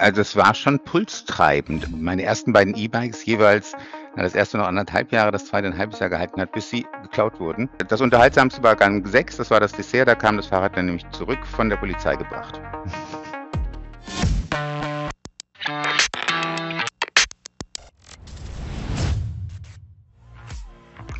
Also es war schon pulstreibend. Meine ersten beiden E-Bikes jeweils, das erste noch anderthalb Jahre, das zweite ein halbes Jahr gehalten hat, bis sie geklaut wurden. Das unterhaltsamste war Gang 6, das war das Dessert, da kam das Fahrrad dann nämlich zurück von der Polizei gebracht.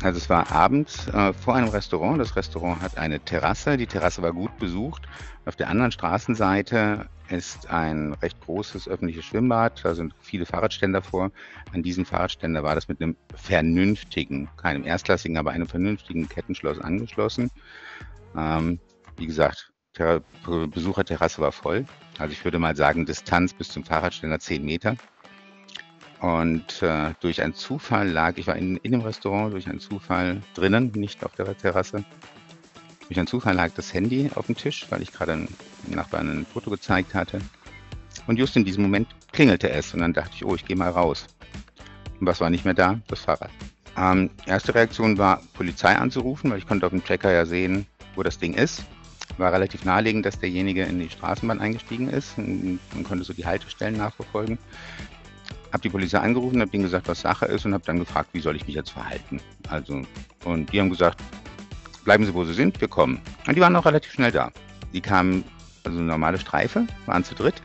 Also es war abends äh, vor einem Restaurant. Das Restaurant hat eine Terrasse. Die Terrasse war gut besucht. Auf der anderen Straßenseite ist ein recht großes öffentliches Schwimmbad. Da sind viele Fahrradständer vor. An diesen Fahrradständer war das mit einem vernünftigen, keinem erstklassigen, aber einem vernünftigen Kettenschloss angeschlossen. Ähm, wie gesagt, Ter Besucherterrasse war voll. Also ich würde mal sagen, Distanz bis zum Fahrradständer 10 Meter. Und äh, durch einen Zufall lag, ich war in, in dem Restaurant, durch einen Zufall drinnen, nicht auf der Terrasse. Durch einen Zufall lag das Handy auf dem Tisch, weil ich gerade einem Nachbarn ein Foto gezeigt hatte. Und just in diesem Moment klingelte es und dann dachte ich, oh, ich gehe mal raus. Und was war nicht mehr da? Das Fahrrad. Ähm, erste Reaktion war, Polizei anzurufen, weil ich konnte auf dem Tracker ja sehen, wo das Ding ist. War relativ naheliegend, dass derjenige in die Straßenbahn eingestiegen ist. Man konnte so die Haltestellen nachverfolgen habe die Polizei angerufen, habe denen gesagt, was Sache ist und habe dann gefragt, wie soll ich mich jetzt verhalten. Also, und die haben gesagt, bleiben Sie, wo Sie sind, wir kommen. Und die waren auch relativ schnell da. Die kamen, also eine normale Streife, waren zu dritt,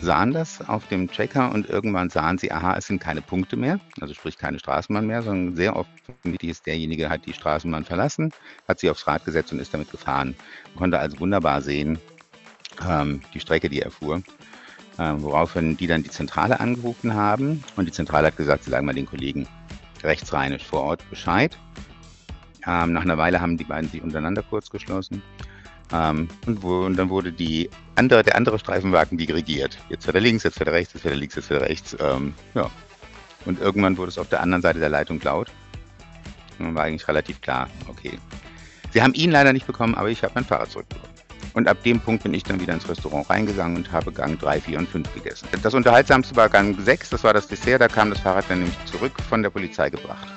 sahen das auf dem Tracker und irgendwann sahen sie, aha, es sind keine Punkte mehr, also sprich keine Straßenbahn mehr, sondern sehr offensichtlich ist derjenige hat die Straßenbahn verlassen, hat sie aufs Rad gesetzt und ist damit gefahren. Man konnte also wunderbar sehen, ähm, die Strecke, die er fuhr. Ähm, woraufhin die dann die Zentrale angerufen haben und die Zentrale hat gesagt, sie sagen mal den Kollegen rechtsrheinisch vor Ort Bescheid. Ähm, nach einer Weile haben die beiden sich untereinander kurz geschlossen. Ähm, und, wo, und, dann wurde die andere, der andere Streifenwagen dirigiert. Jetzt wird er links, jetzt wird er rechts, jetzt wird er links, jetzt wird er rechts. Ähm, ja. Und irgendwann wurde es auf der anderen Seite der Leitung laut. Und dann war eigentlich relativ klar, okay. Sie haben ihn leider nicht bekommen, aber ich habe mein Fahrrad zurückbekommen. Und ab dem Punkt bin ich dann wieder ins Restaurant reingegangen und habe Gang 3, 4 und 5 gegessen. Das unterhaltsamste war Gang 6, das war das Dessert, da kam das Fahrrad dann nämlich zurück von der Polizei gebracht.